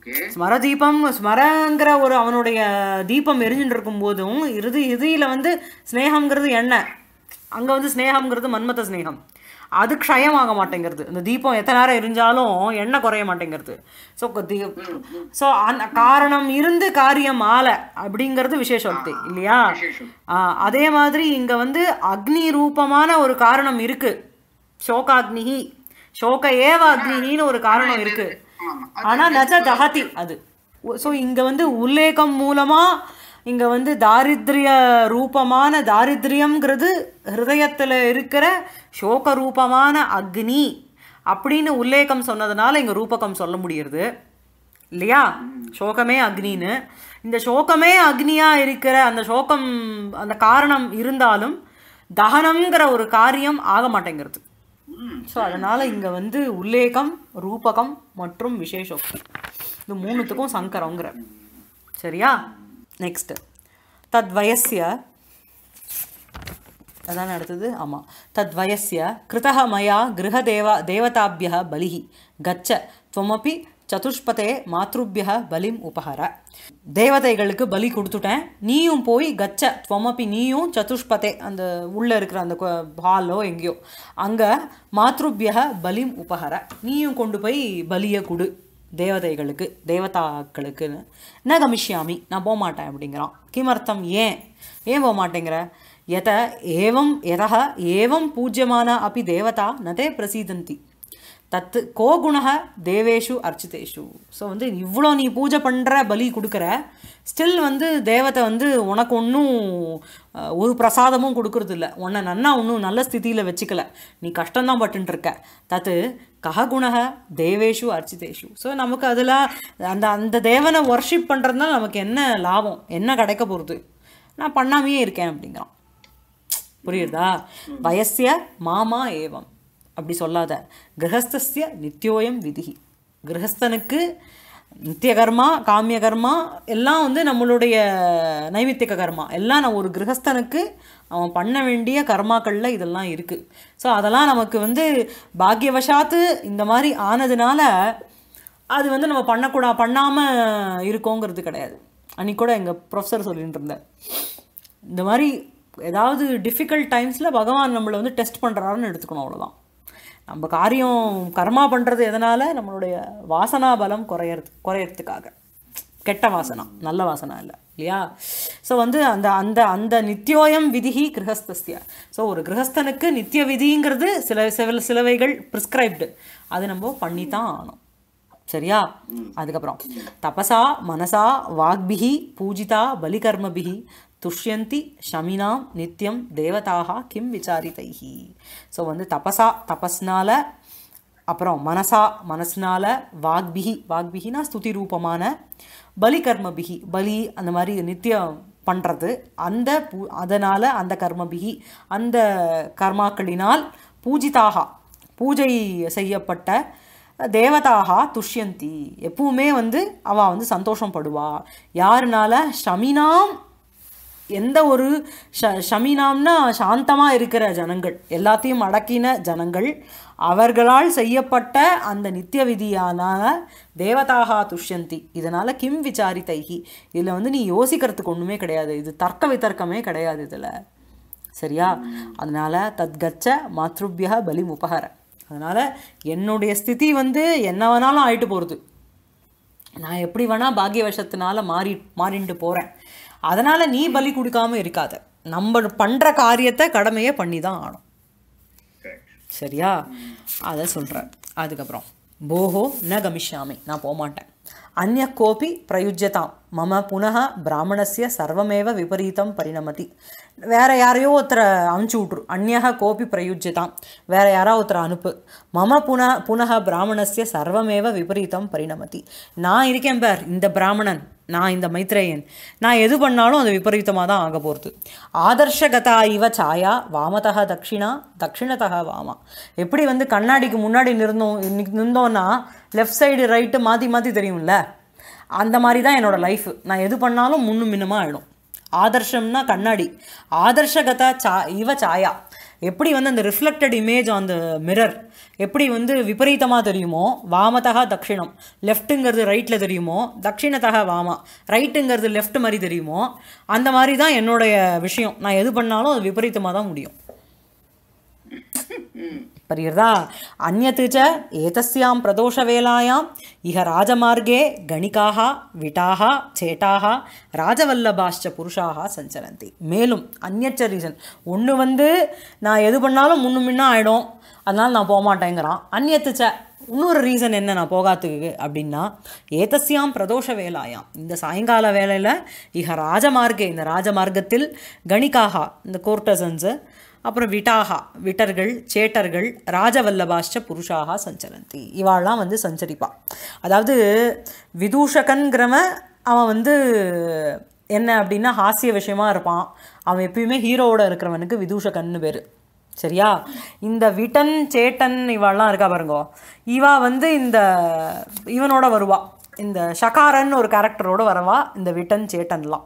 ஓகே. ஸ்மரதீபம் ஸ்மரங்கிற ஒரு அவனுடைய தீபம் எரிஞ்சுட்டு இருக்கும் போதும் இறுதி இறுதியில வந்து ஸ்னேகம்ங்கிறது எண்ணெய் அங்க வந்து ஸ்னேகம்ங்கிறது மன்மத ஸ்னேகம் அது க்ஷயமாக மாட்டேங்கிறது. இந்த தீபம் எத்தனை நேரம் எரிஞ்சாலும் எண்ணெய் குறைய மாட்டேங்கிறது. ஸோ ஸோ அந்த காரணம் இருந்து காரியம் ஆலை அப்படிங்கிறது விசேஷோக்தி இல்லையா? அதே மாதிரி இங்க வந்து அக்னி ரூபமான ஒரு காரணம் இருக்கு. சோகாக்னிஹி. சோக ஏவ அக்னிஹின்னு ஒரு காரணம் இருக்கு. ஆமா. ஆனா நஜ தஹதி அது. ஸோ இங்க வந்து உல்லேகம் மூலமா இங்க வந்து தாரித்ரிய ரூபமான தாரித்ரியம்ங்கிறது ஹிருதயத்துல இருக்கிற சோக ரூபமான அக்னி அப்படின்னு உல்லேகம் சொன்னதுனால இங்க ரூபகம் சொல்ல முடியுது இல்லையா? சோகமே அக்னின்னு. இந்த சோகமே அக்னியா இருக்கிற அந்த சோகம் அந்த காரணம் இருந்தாலும் தகனம்ங்கிற ஒரு காரியம் ஆக மாட்டேங்கிறது. ஸோ அதனால் இங்கே வந்து உல்லேகம் ரூபகம் மற்றும் விசேஷோக்தி இந்த மூணுத்துக்கும் சங்கரங்கிற சரியா? நெக்ஸ்ட்டு தத் வயசிய அதான் அடுத்தது? ஆமாம் தத் வயசிய கிருதக மயா கிரக தேவா தேவதாபிய பலிஹி. கச்ச. துவமப்பி சதுஷ்பதே மாத்ருபிய பலிம் உபஹர. தேவதைகளுக்கு பலி கொடுத்துட்டேன். நீயும் போய் கச்ச துவமப்பி நீயும் சதுஷ்பதே அந்த உள்ளே இருக்கிற அந்த ஹாலோ எங்கேயோ அங்கே மாத்ருபிய பலிம் உபஹர. நீயும் கொண்டு போய் பலியை கொடு தேவதைகளுக்கு தேவதாக்களுக்குன்னு ந கமிஷ்யாமி நான் போக மாட்டேன் அப்படிங்கிறான். கிமர்த்தம் ஏன்? ஏன் போக மாட்டேங்கிற எத ஏவம் எதக ஏவம் பூஜ்யமான அப்படி தேவதா நதே பிரசீதந்தி. தத்து கோ குணக தேவேஷு அர்ச்சிதேஷு. ஸோ வந்து இவ்வளோ நீ பூஜை பண்ணுற பலி கொடுக்குற ஸ்டில் வந்து தேவதை வந்து உனக்கு ஒன்றும் ஒரு பிரசாதமும் கொடுக்கறது இல்லை உன்னை நன்னா ஒன்றும் நல்ல ஸ்திதியில் வச்சுக்கல. நீ கஷ்டம்தான் பட்டுன்னு இருக்க தத்து கஹ குணக தேவேஷு அர்ச்சிதேஷு. ஸோ நமக்கு அதில் அந்த அந்த தேவனை ஒர்ஷிப் பண்ணுறதுனால நமக்கு என்ன லாபம்? என்ன கிடைக்க போகிறது நான் பண்ணாமையே இருக்கேன் அப்படிங்கிறான். புரியுதா? வயசிய மாமா ஏவம். அப்படி சொல்லாத. கிரகஸ்திய நித்தியோயம் விதிகி கிரகஸ்தனுக்கு நித்திய கர்மா காமிய கர்மா எல்லாம் வந்து நம்மளுடைய நைமித்திக கர்மா. எல்லாம் நம்ம ஒரு கிரகஸ்தனுக்கு அவன் பண்ண வேண்டிய கர்மாக்களில் இதெல்லாம் இருக்குது ஸோ அதெல்லாம் நமக்கு வந்து பாக்கியவசாத்து இந்த மாதிரி ஆனதுனால அது வந்து நம்ம பண்ணக்கூடா பண்ணாமல் இருக்கோங்கிறது கிடையாது. அன்றைக்கி கூட எங்கள் ப்ரொஃபஸர் சொல்லிட்டு இருந்தார். இந்த மாதிரி ஏதாவது டிஃபிகல்ட் டைம்ஸில் பகவான் நம்மளை வந்து டெஸ்ட் பண்ணுறாருன்னு எடுத்துக்கணும் அவ்வளோதான் நம்ம காரியம் கர்மா பண்ணுறது எதனால்? நம்மளுடைய வாசனா பலம் குறையறது குறையறதுக்காக. கெட்ட வாசனா நல்ல வாசனா இல்லை இல்லையா? ஸோ வந்து அந்த அந்த அந்த நித்தியோயம் விதிகி கிரகஸ்தஸ்ய. ஸோ ஒரு கிரகஸ்தனுக்கு நித்திய விதிங்கிறது சில சில சிலவைகள் ப்ரிஸ்கிரைப்டு அது நம்ம பண்ணி தான் ஆகணும். சரியா? அதுக்கப்புறம் தபசா மனசா வாக்பிகி பூஜிதா பலிகர்மபிகி துஷ்யந்தி ஷமினாம் நித்தியம் தேவதாக கிம் விசாரிதைஹி. ஸோ வந்து தபசா தபஸ்னால அப்புறம் மனசா மனசுனால வாக்பிகி வாக்பிகினா ஸ்துதி ரூபமான பலி கர்மபிகி பலி அந்த மாதிரி நித்தியம் பண்ணுறது அந்த பூ அதனால் அந்த கர்மபிகி அந்த கர்மாக்களினால் பூஜிதாக பூஜை செய்யப்பட்ட தேவதாக துஷ்யந்தி. எப்பவுமே வந்து அவள் வந்து சந்தோஷப்படுவா. யாருனால? ஷமினாம் எந்த ஒரு ஷ ஷமினாம்னா சாந்தமாக இருக்கிற ஜனங்கள் எல்லாத்தையும் அடக்கின ஜனங்கள் அவர்களால் செய்யப்பட்ட அந்த நித்திய விதியான தேவதாகா துஷ்யந்தி. இதனால் கிம் விசாரித்தைகி இதில் வந்து நீ யோசிக்கிறதுக்கு ஒன்றுமே கிடையாது. இது தர்க்க வித்தர்க்கமே கிடையாது இதில். சரியா? அதனால் தத்கச்ச மாத்ருபியா பலி முபகர அதனால் என்னுடைய ஸ்திதி வந்து என்ன வேணாலும் ஆயிட்டு போகிறது நான் எப்படி வேணால் பாக்கியவசத்தினால மாறி மாறிண்டு போகிறேன் அதனால் நீ பலி கொடுக்காம இருக்காத. நம்ம பண்ணுற காரியத்தை கடமையை பண்ணி தான் ஆகணும் சரியா? அதை சொல்கிறேன் அதுக்கப்புறம் போஹோ ந கமிஷ்யாமி. நான் போகமாட்டேன் அந்நிய கோபி பிரயுஜ்யதாம். மம புனः பிராமணஸ்ய சர்வமேவ விபரீதம் பரிணமதி. வேற யாரையோ ஒருத்தரை அனுப்பிச்சு விட்ரு அந்நியக கோபி பிரயுஜ்யதாம். வேற யாரோ ஒருத்தரை அனுப்பு. மம புன புனः பிராமணஸ்ய சர்வமேவ விபரீதம் பரிணமதி. நான் இருக்கேன் பார் இந்த பிராமணன். நான் இந்த மைத்ரேயன். நான் எது பண்ணாலும் அது விபரீதமாக தான் ஆக போகிறது ஆதர்ஷகதா இவ சாயா வாமதக தக்ஷிணா தக்ஷிணதக வாமா. எப்படி வந்து கண்ணாடிக்கு முன்னாடி நிறந்தோம் நின்றோன்னா லெஃப்ட் சைடு ரைட்டு மாற்றி மாற்றி தெரியும்ல? அந்த மாதிரி தான் என்னோடய லைஃப் நான் எது பண்ணாலும் முன்னும் மின்னமாக ஆகிடும் ஆதர்ஷம்னா கண்ணாடி. ஆதர்ஷகதா சா இவ சாயா. எப்படி வந்து அந்த reflected image on the mirror எப்படி வந்து விபரீதமாக தெரியுமோ வாமத்தகா தக்ஷிணம். லெஃப்ட்டுங்கிறது ரைட்டில் தெரியுமோ தக்ஷிணத்தக வாமா. ரைட்டுங்கிறது லெஃப்ட் மாதிரி தெரியுமோ அந்த மாதிரி தான் என்னுடைய விஷயம். நான் எது பண்ணாலும் அது விபரீதமாக தான் முடியும். परिहृदा अन्यत् च एतस्यां प्रदोषवेलायाम् इह राजमार्गे गणिकाः विटाः சேட்டாக ராஜவல்லபாஷ்ச புருஷாக சஞ்சலந்தி மேலும் அந்நச்ச ரீசன் ஒன்று வந்து நான் எது பண்ணாலும் முன்னும் முன்ன ஆகிடும் அதனால் நான் போக மாட்டேங்கிறான் அந்நியத்து ச இன்னொரு ரீசன் என்ன நான் போகாத்துக்கு அப்படின்னா ஏதஸ்யாம் பிரதோஷ வேலாயாம் இந்த சாயங்கால வேலையில் இக ராஜமார்க்கே இந்த ராஜமார்க்கத்தில் கணிக்காக இந்த கோர்டசன்ஸு அப்புறம் விட்டாகா விட்டர்கள் சேட்டர்கள் ராஜவல்லபாஷ்ட புருஷாக சஞ்சரந்தி இவாள்லாம் வந்து சஞ்சரிப்பாள் அதாவது விதூஷகன்கிறவன் அவன் வந்து என்ன அப்படின்னா ஹாஸ்ய விஷயமா இருப்பான். அவன் எப்பயுமே ஹீரோவோட இருக்கிறவனுக்கு விதூஷகன்னு பேர். சரியா? இந்த விட்டன் சேட்டன் இவாள்லாம் இருக்கா பாருங்க. இவா வந்து இந்த இவனோட வருவா. இந்த ஷகாரன் ஒரு கேரக்டரோடு வரவா இந்த விட்டன் சேட்டன்லாம்.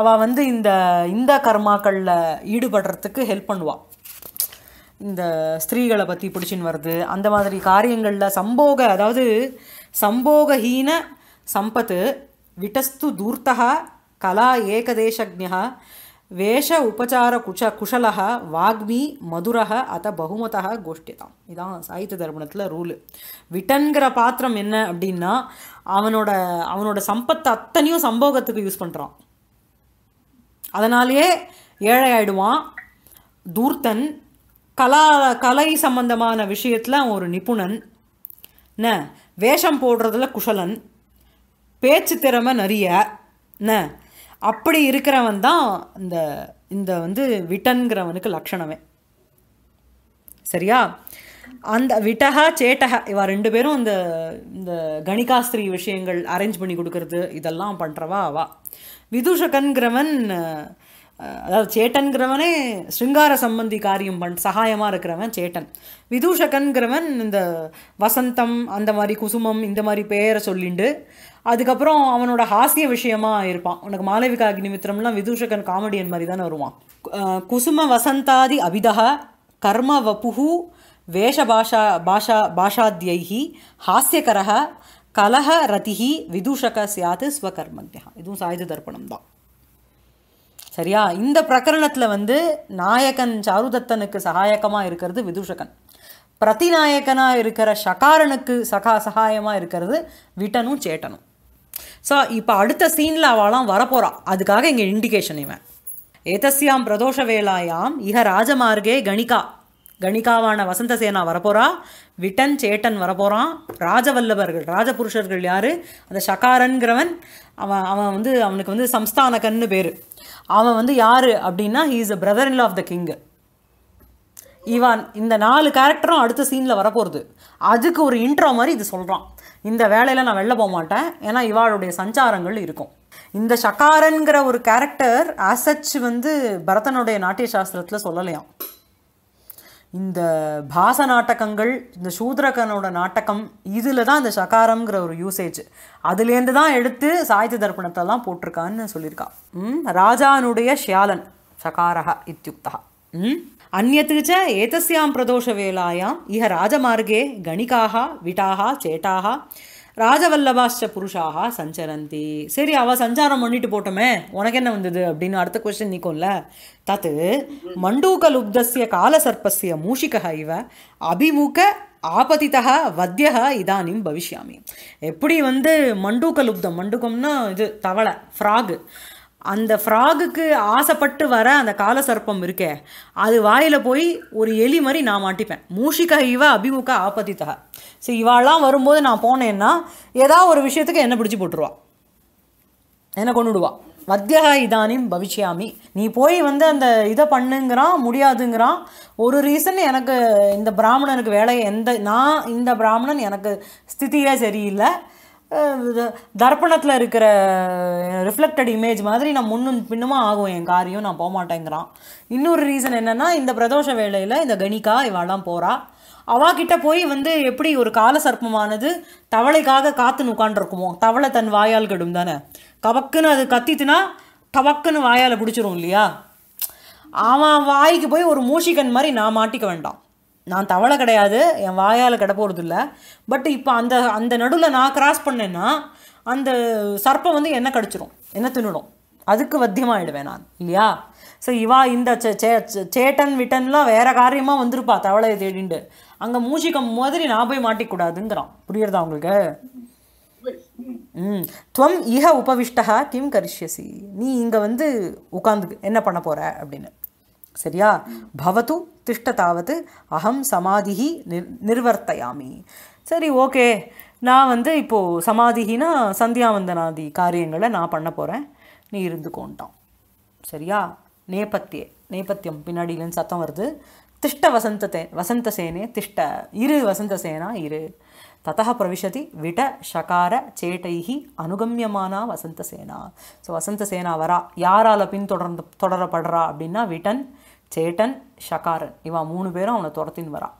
அவள் வந்து இந்த இந்த கர்மாக்களில் ஈடுபடுறதுக்கு ஹெல்ப் பண்ணுவாள் இந்த ஸ்திரீகளை பற்றி பிடிச்சின்னு வருது. அந்த மாதிரி காரியங்களில் சம்போக அதாவது சம்போகஹீன சம்பத்து விட்டஸ்து தூர்த்தா கலா ஏகதேசஜ்ஞா வேஷ உபச்சார குஷ குஷலः வாக்மி மதுரः அத பகுமதः கோஷ்டிதான் இதான் சாகித்ய தர்ப்பணத்தில் ரூலு விட்டன்கிற பாத்திரம் என்ன அப்படின்னா அவனோட அவனோட சம்பத்தை அத்தனையும் சம்போகத்துக்கு யூஸ் பண்ணுறான் அதனாலேயே ஏழை ஆயிடுவான் தூர்த்தன் கலா கலை சம்பந்தமான விஷயத்தில் அவன் ஒரு நிபுணன். என்ன வேஷம் போடுறதுல குஷலன். பேச்சு திறமை நிறைய. என்ன அப்படி இருக்கிறவன் தான் இந்த இந்த வந்து விட்டன்கிறவனுக்கு லட்சணமே. சரியா? அந்த விட்டகா சேட்டக இவா ரெண்டு பேரும் இந்த இந்த கணிகாஸ்திரி விஷயங்கள் அரேஞ்ச் பண்ணி கொடுக்கறது இதெல்லாம் பண்ணுறவா அவா. விதூஷகன்கிறவன் அதாவது சேட்டன்கிறவனே ஸ்ருங்கார சம்பந்தி காரியம் பண் சகாயமாக இருக்கிறவன் சேட்டன். விதூஷகன்கிறவன் இந்த வசந்தம் அந்த மாதிரி குசுமம் இந்த மாதிரி பேரை சொல்லிண்டு அதுக்கப்புறம் அவனோட ஹாஸ்ய விஷயமா இருப்பான். உனக்கு மாளவிகா அக்னிமித்திரம்லாம் விதூஷகன் காமெடியன் மாதிரி தானே வருவான். குசும வசந்தாதி அபிதா கர்ம வபுஹு வேஷபாஷா பாஷா பாஷாத்யைஹி ஹாஸ்யகரக கலஹ ரதிகி விதூஷக சியாது ஸ்வகர்மஜ்யா இதுவும் சாயுத தர்ப்பணம் தான் சரியா? இந்த பிரகரணத்தில் வந்து நாயகன் சாருதத்தனுக்கு சகாயகமாக இருக்கிறது விதூஷகன். பிரதிநாயகனாக இருக்கிற ஷகாரனுக்கு சகா சகாயமாக இருக்கிறது விட்டனும் சேட்டனும். ஸோ இப்போ அடுத்த சீனில் அவளாம் வரப்போகிறான் அதுக்காக இங்கே இண்டிகேஷன் இவன். ஏதஸ்யாம் பிரதோஷ வேலாயாம் இக ராஜமார்கே கணிகா. கணிகாவான வசந்தசேனா வரப்போறா விட்டன் சேட்டன் வரப்போகிறான் ராஜவல்லவர்கள் ராஜபுருஷர்கள் யாரு? அந்த ஷகாரன்கிறவன் அவன் அவன் வந்து அவனுக்கு வந்து சம்ஸ்தானகன்னு பேர். அவன் வந்து யார் அப்படின்னா he is a brother in of the king இவன் இந்த நாலு கேரக்டரும் அடுத்த சீனில் வரப்போகிறது அதுக்கு ஒரு இன்ட்ரோ மாதிரி இது சொல்கிறான் இந்த வேலையில் நான் வெளில போக மாட்டேன். ஏன்னா இவாளுடைய சஞ்சாரங்கள் இருக்கும். இந்த ஷக்காரன்கிற ஒரு கேரக்டர் ஆசச் வந்து பரதனுடைய நாட்டிய சாஸ்திரத்தில் சொல்லலையாம். இந்த பாச நாட்டகங்கள் இந்த சூத்ரகனோட நாட்டகம் இதில் தான் இந்த சகாரம்ங்கிற ஒரு யூசேஜ் அதுலேருந்து தான் எடுத்து சாகித்ய தர்ப்பணத்தெல்லாம் போட்டிருக்கான்னு சொல்லியிருக்கா. ம் ராஜானுடைய ஷியாலன் சகாரக இத்தியுக்தா ம் அந்நத்துக்கு ஏதஸ்யாம் பிரதோஷ வேலாயாம் இஹ ராஜமார்கே கணிகாக விட்டாக சேட்டாக ராஜவல்லபாஷ்ட புருஷாக சஞ்சரந்தி. சரி அவள் சஞ்சாரம் பண்ணிட்டு போட்டோமே உனக்கு என்ன வந்தது அப்படின்னு அடுத்த கொஸ்டின் நிற்கும்ல தத்து மண்டூக லுப்தஸ்ய காலசர்ப்பஸ்ய மூஷிக இவ அபிமுக ஆபதிதா வத்தியக இதானிம் பவிஷ்யாமி. எப்படி வந்து மண்டூக லுப்தம் மண்டூகம்னா இது தவளை ஃப்ராகு அந்த ஃப்ராகுக்கு ஆசைப்பட்டு வர அந்த கால சர்ப்பம் இருக்கே அது வாயில் போய் ஒரு எலி மாதிரி நான் மாட்டிப்பேன். மூஷிக இவ அபிமுக ஆபதித்தக சரி இவாளெலாம் வரும்போது நான் போனேன்னா ஏதாவது ஒரு விஷயத்துக்கு என்ன பிடிச்சி போட்டுருவா. என்ன கொண்டுடுவா வத்தியக இதானிம் பவிஷ்யாமி. நீ போய் வந்து அந்த இதை பண்ணுங்கிறான் முடியாதுங்கிறான். ஒரு ரீசன் எனக்கு இந்த பிராமணனுக்கு வேலையை எந்த நான் இந்த பிராமணன் எனக்கு ஸ்திதியே சரியில்லை. தர்ப்பணத்தில் இருக்கிற ரிஃப்ளெக்டட் இமேஜ் மாதிரி நான் முன்னும் பின்னுமா ஆகும் என் காரியம் நான் போக மாட்டேங்கிறான் இன்னொரு ரீசன் என்னென்னா இந்த பிரதோஷ வேலையில் இந்த கணிகா இவாலாம் போகிறா அவாகிட்ட போய் வந்து எப்படி ஒரு கால சர்ப்பமானது தவளைக்காக காத்து உட்காண்டிருக்குமோ தவளை தன் வாயால் கெடும் தானே. கவக்குன்னு அது கத்தித்துனா கவக்குன்னு வாயால் பிடிச்சிரும் இல்லையா? அவன் வாய்க்கு போய் ஒரு மூஷிகன் மாதிரி நான் மாட்டிக்க வேண்டாம். நான் தவளை கிடையாது என் வாயால் கிட போகிறது இல்லை பட் இப்போ அந்த அந்த நடுவில் நான் கிராஸ் பண்ணேன்னா அந்த சர்ப்பம் வந்து என்ன கடிச்சிரும் என்ன தின்னுடும். அதுக்கு வத்தியமாயிடுவேன் நான் இல்லையா? ஸோ இவா இந்த சே- சே- சேட்டன் விட்டன்லாம் வேறு காரியமாக வந்திருப்பா தவளையை தேடிண்டு. அங்கே மூச்சிக்கம் மாதிரி நான் போய் மாட்டிக்கூடாதுங்கிறான். புரியுறதா உங்களுக்கு? ம். துவம் இஹ உபவிஷ்டா கிம் கரிஷ்யசி. நீ இங்கே வந்து உட்காந்து என்ன பண்ண போகிற அப்படின்னு. சரியா? பவத்து திஷ்ட தாவத்து அகம் சமாதிஹி நிர் நிர்வர்த்தயாமி. சரி ஓகே. நான் வந்து இப்போது சமாதிகினா சந்தியாவந்தனாதி காரியங்களை நான் பண்ண போகிறேன் நீ இருந்துக்கோன்ட்டான் சரியா? நேபத்திய நேபத்தியம் பின்னாடியிலேருந்து சத்தம் வருது. திஷ்ட வசந்ததே வசந்தசேனே திஷ்ட இரு வசந்தசேனா இரு. ததக பிரவிஷதி விட ஷகார சேட்டைகி அனுகமியமானா வசந்தசேனா ஸோ வசந்தசேனா வரா. யாரால் பின்தொடர்ந்து தொடரப்படுறா அப்படின்னா விட்டன் சேட்டன் ஷகாரன். இவன் மூணு பேரும் அவனை துரத்தின்னு வரான்.